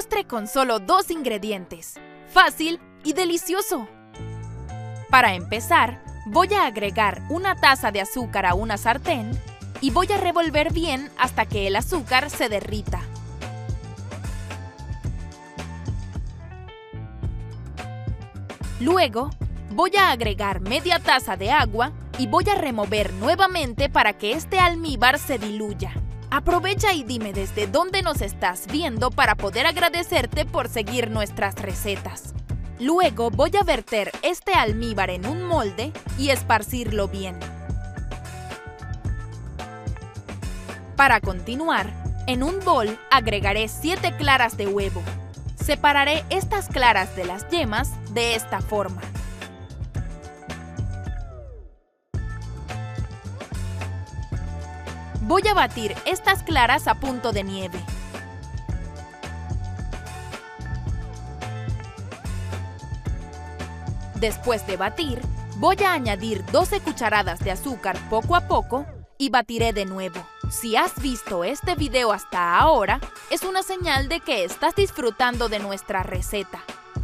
Postre con solo dos ingredientes. Fácil y delicioso. Para empezar, voy a agregar una taza de azúcar a una sartén y voy a revolver bien hasta que el azúcar se derrita. Luego, voy a agregar media taza de agua y voy a remover nuevamente para que este almíbar se diluya. Aprovecha y dime desde dónde nos estás viendo para poder agradecerte por seguir nuestras recetas. Luego voy a verter este almíbar en un molde y esparcirlo bien. Para continuar, en un bol agregaré 7 claras de huevo. Separaré estas claras de las yemas de esta forma. Voy a batir estas claras a punto de nieve. Después de batir, voy a añadir 12 cucharadas de azúcar poco a poco y batiré de nuevo. Si has visto este video hasta ahora, es una señal de que estás disfrutando de nuestra receta.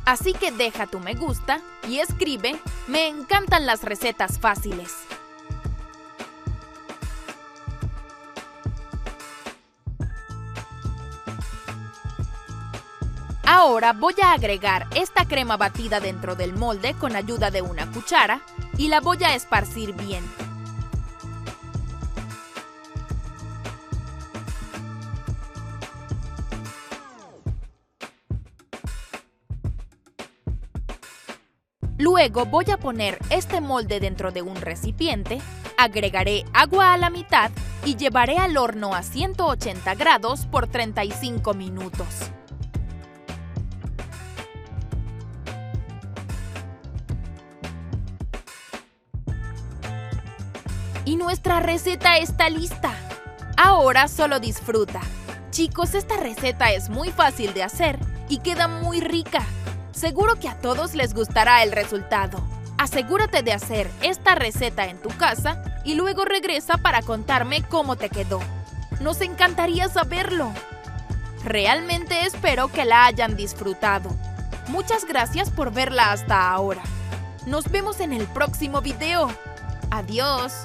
Así que deja tu me gusta y escribe, me encantan las recetas fáciles. Ahora voy a agregar esta crema batida dentro del molde con ayuda de una cuchara y la voy a esparcir bien. Luego voy a poner este molde dentro de un recipiente, agregaré agua a la mitad y llevaré al horno a 180 grados por 35 minutos. Y nuestra receta está lista. Ahora solo disfruta. Chicos, esta receta es muy fácil de hacer y queda muy rica. Seguro que a todos les gustará el resultado. Asegúrate de hacer esta receta en tu casa y luego regresa para contarme cómo te quedó. Nos encantaría saberlo. Realmente espero que la hayan disfrutado. Muchas gracias por verla hasta ahora. Nos vemos en el próximo video. Adiós.